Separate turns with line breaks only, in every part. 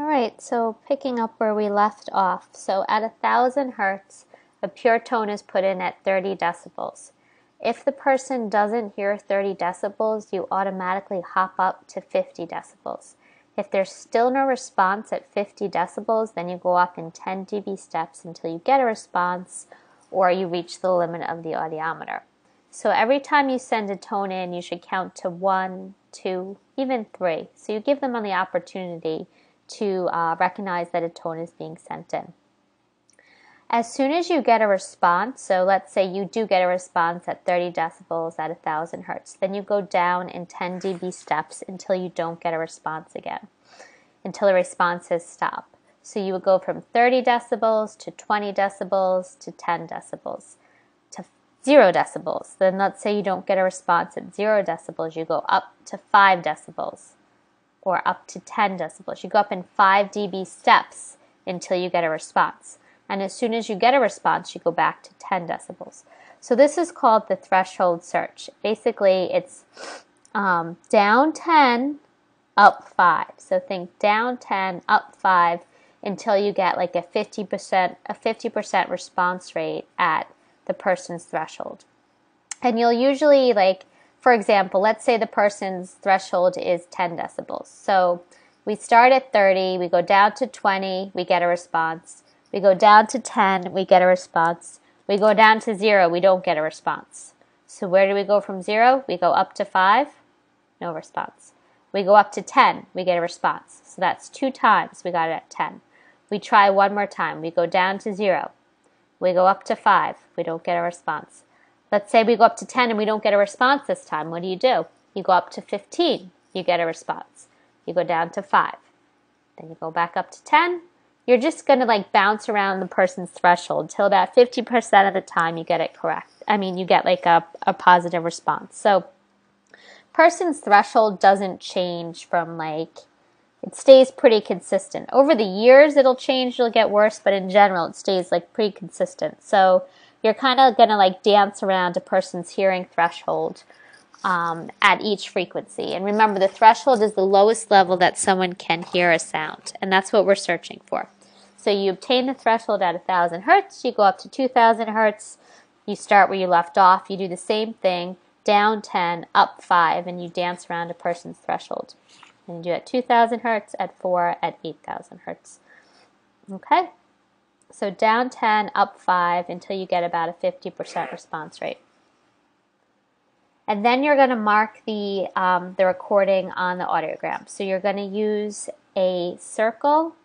All right, so picking up where we left off. So at a thousand hertz, a pure tone is put in at 30 decibels. If the person doesn't hear 30 decibels, you automatically hop up to 50 decibels. If there's still no response at 50 decibels, then you go up in 10 dB steps until you get a response or you reach the limit of the audiometer. So every time you send a tone in, you should count to one, two, even three. So you give them the opportunity to uh, recognize that a tone is being sent in. As soon as you get a response, so let's say you do get a response at 30 decibels at 1000 hertz, then you go down in 10 dB steps until you don't get a response again, until the responses stop. So you would go from 30 decibels to 20 decibels to 10 decibels to 0 decibels. Then let's say you don't get a response at 0 decibels, you go up to 5 decibels or up to 10 decibels. You go up in 5 dB steps until you get a response. And as soon as you get a response, you go back to 10 decibels. So this is called the threshold search. Basically, it's um, down 10, up 5. So think down 10, up 5 until you get like a 50% a 50% response rate at the person's threshold. And you'll usually like for example, let's say the person's threshold is 10 decibels. So we start at 30, we go down to 20, we get a response. We go down to 10, we get a response. We go down to 0, we don't get a response. So where do we go from 0? We go up to 5, no response. We go up to 10, we get a response. So that's two times we got it at 10. We try one more time. We go down to 0. We go up to 5, we don't get a response. Let's say we go up to 10 and we don't get a response this time. What do you do? You go up to 15, you get a response. You go down to 5. Then you go back up to 10. You're just going to like bounce around the person's threshold till about 50% of the time you get it correct. I mean, you get like a, a positive response. So, person's threshold doesn't change from like, it stays pretty consistent. Over the years, it'll change, it'll get worse, but in general, it stays like pretty consistent. So, you're kind of going to like dance around a person's hearing threshold um, at each frequency. And remember, the threshold is the lowest level that someone can hear a sound, and that's what we're searching for. So you obtain the threshold at 1000 hertz, you go up to 2000 hertz, you start where you left off, you do the same thing, down 10, up 5, and you dance around a person's threshold. And you do it at 2000 hertz, at 4, at 8000 hertz. Okay? So down 10, up 5 until you get about a 50% response rate. And then you're going to mark the, um, the recording on the audiogram. So you're going to use a circle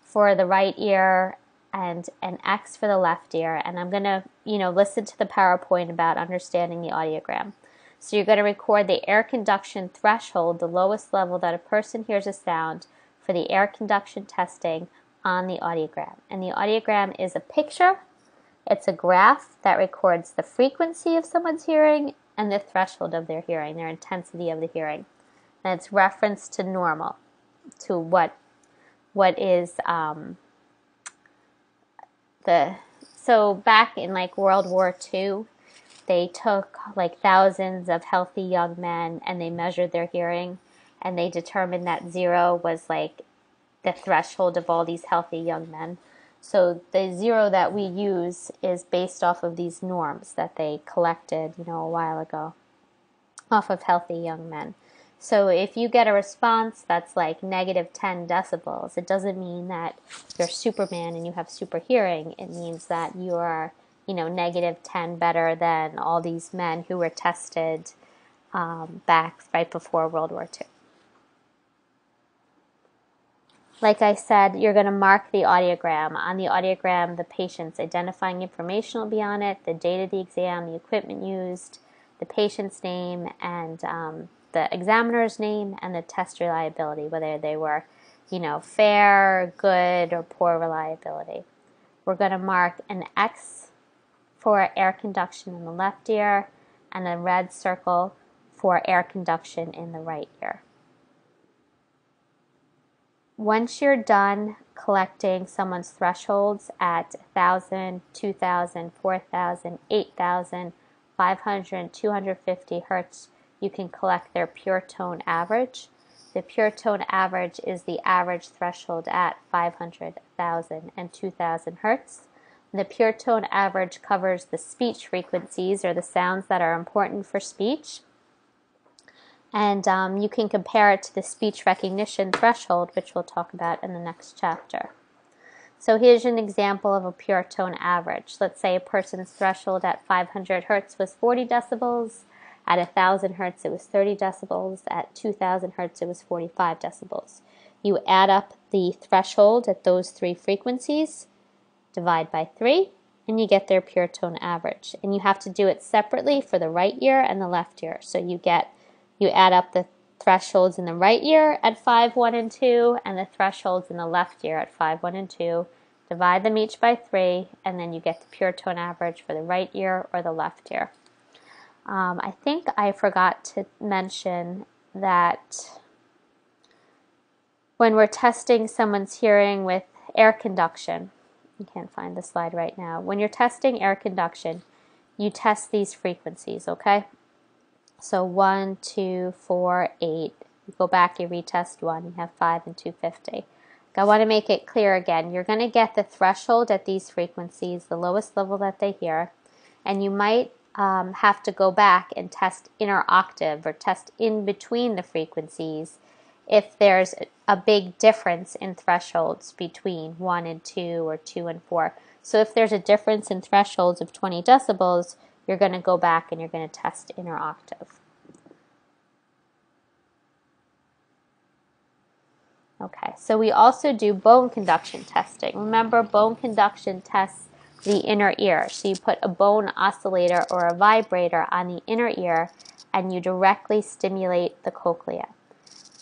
for the right ear and an X for the left ear. And I'm going to, you know, listen to the PowerPoint about understanding the audiogram. So you're going to record the air conduction threshold, the lowest level that a person hears a sound for the air conduction testing on the audiogram. And the audiogram is a picture, it's a graph that records the frequency of someone's hearing and the threshold of their hearing, their intensity of the hearing. And it's referenced to normal, to what what is um, the so back in like World War II, they took like thousands of healthy young men and they measured their hearing and they determined that zero was like the threshold of all these healthy young men. So the zero that we use is based off of these norms that they collected, you know, a while ago, off of healthy young men. So if you get a response that's like negative 10 decibels, it doesn't mean that you're Superman and you have super hearing. It means that you are, you know, negative 10 better than all these men who were tested um, back right before World War II. Like I said, you're going to mark the audiogram. On the audiogram, the patient's identifying information will be on it, the date of the exam, the equipment used, the patient's name, and um, the examiner's name, and the test reliability, whether they were, you know, fair, good, or poor reliability. We're going to mark an X for air conduction in the left ear and a red circle for air conduction in the right ear once you're done collecting someone's thresholds at 1,000, 2,000, 4,000, 8,000, 500, 250 hertz, you can collect their pure tone average. the pure tone average is the average threshold at 500, 1000, and 2000 hertz. The pure tone average covers the speech frequencies or the sounds that are important for speech. And um, you can compare it to the speech recognition threshold, which we'll talk about in the next chapter. So here's an example of a pure tone average. Let's say a person's threshold at 500 hertz was 40 decibels. At 1000 hertz, it was 30 decibels. At 2000 hertz, it was 45 decibels. You add up the threshold at those three frequencies, divide by 3, and you get their pure tone average. And you have to do it separately for the right ear and the left ear. So you get, you add up the thresholds in the right ear at 5, 1, and 2, and the thresholds in the left ear at 5, 1, and 2. Divide them each by 3, and then you get the pure tone average for the right ear or the left ear. Um, I think I forgot to mention that when we're testing someone's hearing with air conduction, you can't find the slide right now. When you're testing air conduction, you test these frequencies, okay? So 1, 2, 4, 8. You go back, you retest 1, you have 5 and 250. I want to make it clear again. You're going to get the threshold at these frequencies, the lowest level that they hear, and you might um, have to go back and test interoctave or test in between the frequencies if there's a big difference in thresholds between 1 and 2 or 2 and 4. So if there's a difference in thresholds of 20 decibels, you're going to go back and you're going to test interoctave. Okay, so we also do bone conduction testing. Remember, bone conduction tests the inner ear. So you put a bone oscillator or a vibrator on the inner ear and you directly stimulate the cochlea.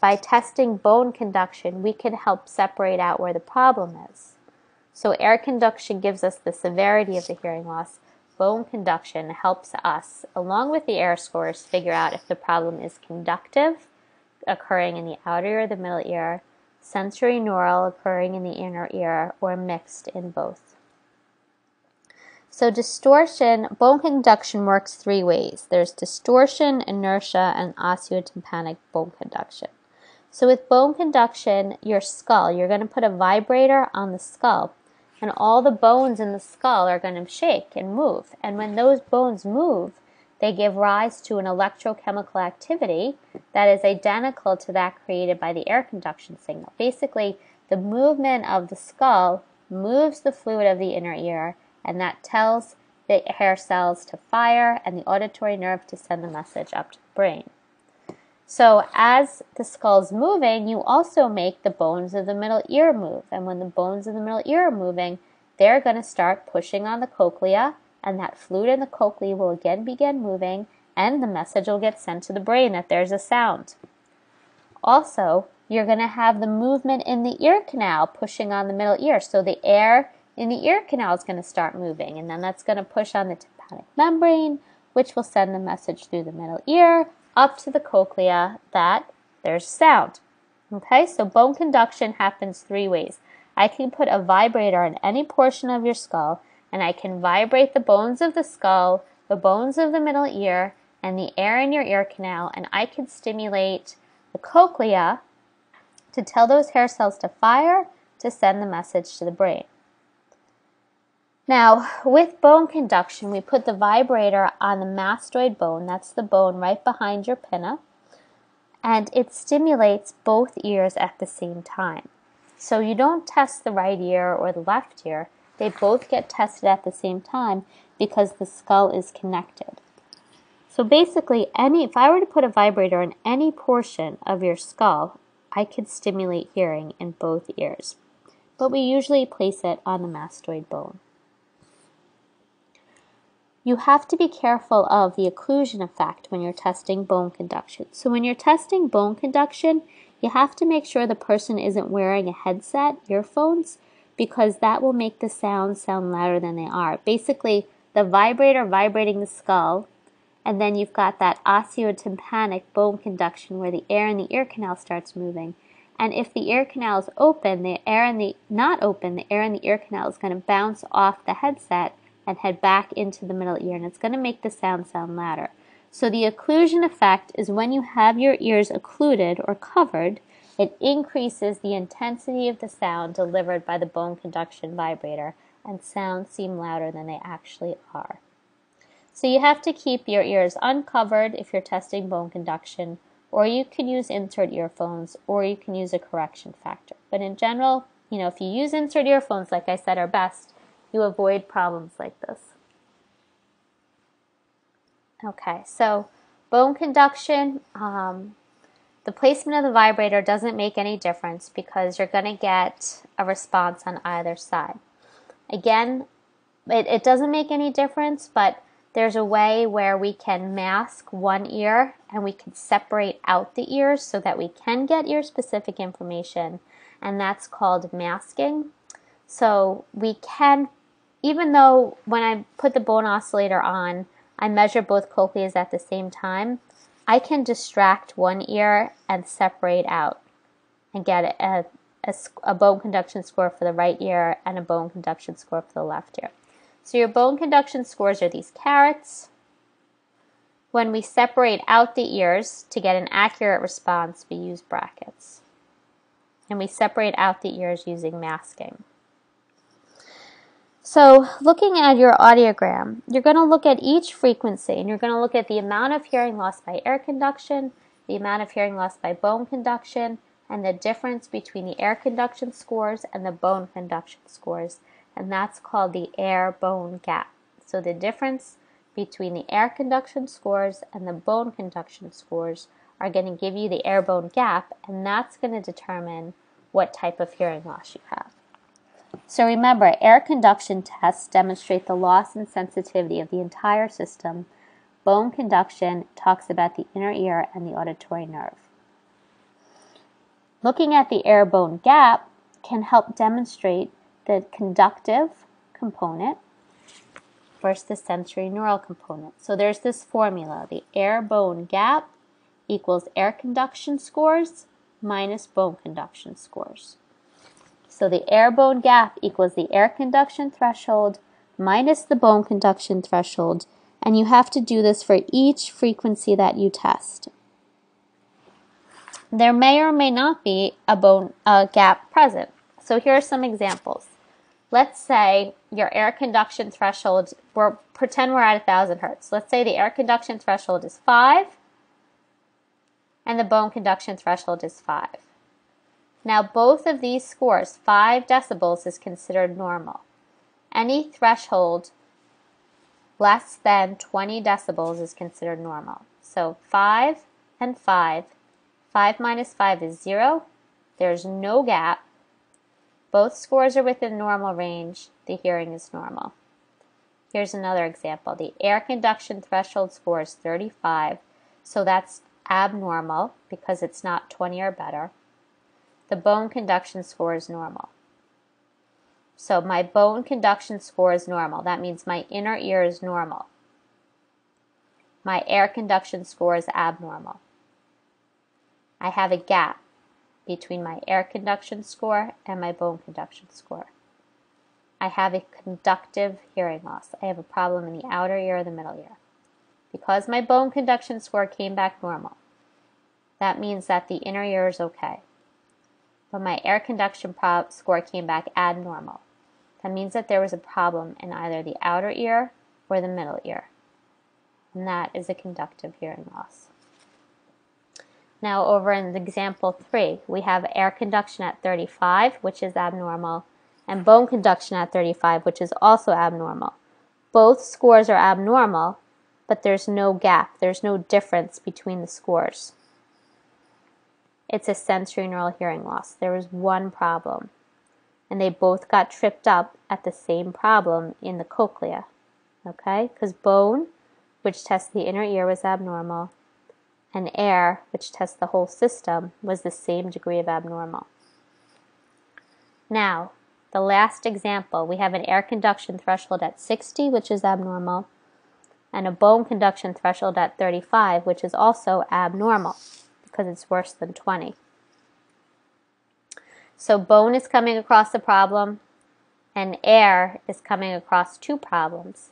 By testing bone conduction, we can help separate out where the problem is. So air conduction gives us the severity of the hearing loss. Bone conduction helps us, along with the air scores, figure out if the problem is conductive, occurring in the outer ear or the middle ear, sensory neural occurring in the inner ear, or mixed in both. So distortion, bone conduction works three ways. There's distortion, inertia, and osteotympanic bone conduction. So with bone conduction, your skull, you're going to put a vibrator on the skull and all the bones in the skull are going to shake and move. And when those bones move, they give rise to an electrochemical activity that is identical to that created by the air conduction signal. Basically, the movement of the skull moves the fluid of the inner ear, and that tells the hair cells to fire and the auditory nerve to send the message up to the brain. So, as the skull's moving, you also make the bones of the middle ear move. And when the bones of the middle ear are moving, they're going to start pushing on the cochlea and that fluid in the cochlea will again begin moving and the message will get sent to the brain that there's a sound. Also, you're going to have the movement in the ear canal pushing on the middle ear. So the air in the ear canal is going to start moving and then that's going to push on the tympanic membrane, which will send the message through the middle ear up to the cochlea that there's sound. Okay, so bone conduction happens three ways. I can put a vibrator on any portion of your skull and I can vibrate the bones of the skull, the bones of the middle ear, and the air in your ear canal, and I can stimulate the cochlea to tell those hair cells to fire to send the message to the brain. Now, with bone conduction, we put the vibrator on the mastoid bone, that's the bone right behind your pinna, and it stimulates both ears at the same time. So you don't test the right ear or the left ear, they both get tested at the same time because the skull is connected. So basically, any if I were to put a vibrator in any portion of your skull, I could stimulate hearing in both ears. But we usually place it on the mastoid bone. You have to be careful of the occlusion effect when you're testing bone conduction. So when you're testing bone conduction, you have to make sure the person isn't wearing a headset, earphones, because that will make the sounds sound louder than they are. Basically, the vibrator vibrating the skull, and then you've got that osteotympanic bone conduction where the air in the ear canal starts moving. And if the ear canal is open, the air in the not open, the air in the ear canal is going to bounce off the headset and head back into the middle ear, and it's going to make the sound sound louder. So the occlusion effect is when you have your ears occluded or covered, It increases the intensity of the sound delivered by the bone conduction vibrator, and sounds seem louder than they actually are. So you have to keep your ears uncovered if you're testing bone conduction, or you can use insert earphones, or you can use a correction factor. But in general, you know, if you use insert earphones, like I said, are best, you avoid problems like this. Okay, so bone conduction, um, the placement of the vibrator doesn't make any difference because you're going to get a response on either side. Again, it, it doesn't make any difference, but there's a way where we can mask one ear and we can separate out the ears so that we can get ear specific information, and that's called masking. So we can, even though when I put the bone oscillator on, I measure both cochleas at the same time, I can distract one ear and separate out and get a, a, a bone conduction score for the right ear and a bone conduction score for the left ear. So your bone conduction scores are these carets. When we separate out the ears to get an accurate response, we use brackets. And we separate out the ears using masking. So looking at your audiogram, you're going to look at each frequency and you're going to look at the amount of hearing loss by air conduction, the amount of hearing loss by bone conduction, and the difference between the air conduction scores and the bone conduction scores and that's called the air bone gap. So the difference between the air conduction scores and the bone conduction scores are going to give you the air bone gap, and that's going to determine what type of hearing loss you have. So remember, air conduction tests demonstrate the loss in sensitivity of the entire system. Bone conduction talks about the inner ear and the auditory nerve. Looking at the air bone gap can help demonstrate the conductive component versus the sensory neural component. So there's this formula, the air bone gap equals air conduction scores minus bone conduction scores. So the air bone gap equals the air conduction threshold minus the bone conduction threshold, and you have to do this for each frequency that you test. There may or may not be a bone a gap present. So here are some examples let's say your air conduction threshold, we're, pretend we're at 1,000 hertz. Let's say the air conduction threshold is 5 and the bone conduction threshold is 5. Now both of these scores, 5 decibels is considered normal. Any threshold less than 20 decibels is considered normal. So 5 and 5, 5 minus 5 is 0. There's no gap both scores are within normal range. The hearing is normal. Here's another example. The air conduction threshold score is 35, so that's abnormal because it's not 20 or better. The bone conduction score is normal. So my bone conduction score is normal. That means my inner ear is normal. My air conduction score is abnormal. I have a gap between my air conduction score and my bone conduction score. I have a conductive hearing loss. I have a problem in the outer ear or the middle ear. Because my bone conduction score came back normal, that means that the inner ear is okay. But my air conduction score came back abnormal. That means that there was a problem in either the outer ear or the middle ear. And that is a conductive hearing loss. Now over in example 3, we have air conduction at 35, which is abnormal, and bone conduction at 35, which is also abnormal. Both scores are abnormal, but there's no gap, there's no difference between the scores. It's a sensory neural hearing loss. There was one problem, and they both got tripped up at the same problem in the cochlea. Okay? Because bone, which tests the inner ear, was abnormal, and air, which tests the whole system, was the same degree of abnormal. Now, the last example, we have an air conduction threshold at 60, which is abnormal, and a bone conduction threshold at 35, which is also abnormal because it's worse than 20. So bone is coming across a problem, and air is coming across two problems.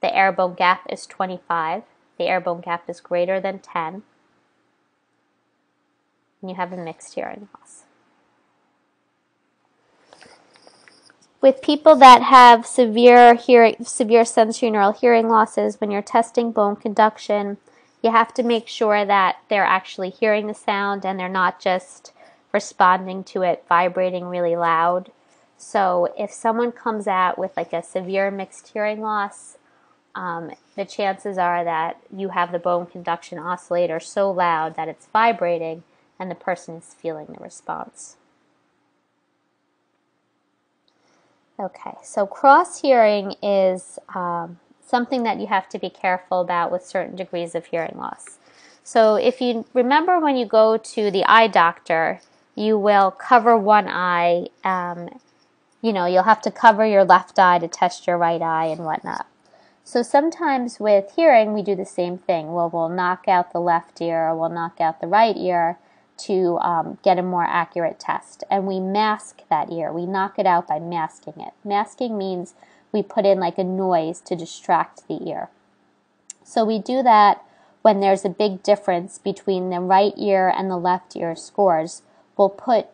The air bone gap is 25, the air bone gap is greater than 10. and you have a mixed hearing loss. With people that have severe hearing, severe sensorineural hearing losses, when you're testing bone conduction, you have to make sure that they're actually hearing the sound and they're not just responding to it vibrating really loud. So if someone comes out with like a severe mixed hearing loss, um, the chances are that you have the bone conduction oscillator so loud that it's vibrating and the person is feeling the response. Okay, so cross hearing is um, something that you have to be careful about with certain degrees of hearing loss. So if you remember when you go to the eye doctor, you will cover one eye. Um, you know, you'll have to cover your left eye to test your right eye and whatnot. So sometimes with hearing, we do the same thing. Well, we'll knock out the left ear or we'll knock out the right ear to um, get a more accurate test. And we mask that ear. We knock it out by masking it. Masking means we put in like a noise to distract the ear. So we do that when there's a big difference between the right ear and the left ear scores. We'll put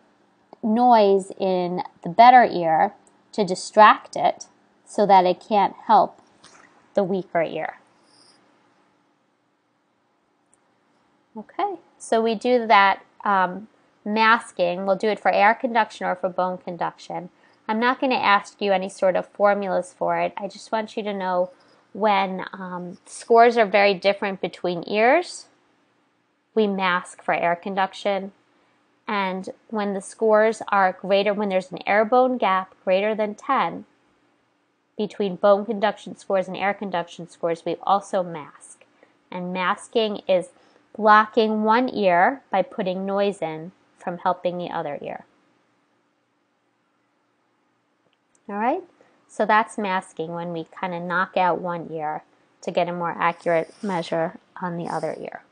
noise in the better ear to distract it so that it can't help the weaker ear. Okay, so we do that um, masking. We'll do it for air conduction or for bone conduction. I'm not going to ask you any sort of formulas for it. I just want you to know when um, scores are very different between ears, we mask for air conduction. And when the scores are greater, when there's an air bone gap greater than 10 between bone conduction scores and air conduction scores, we also mask. And masking is blocking one ear by putting noise in from helping the other ear. All right, so that's masking when we kind of knock out one ear to get a more accurate measure on the other ear.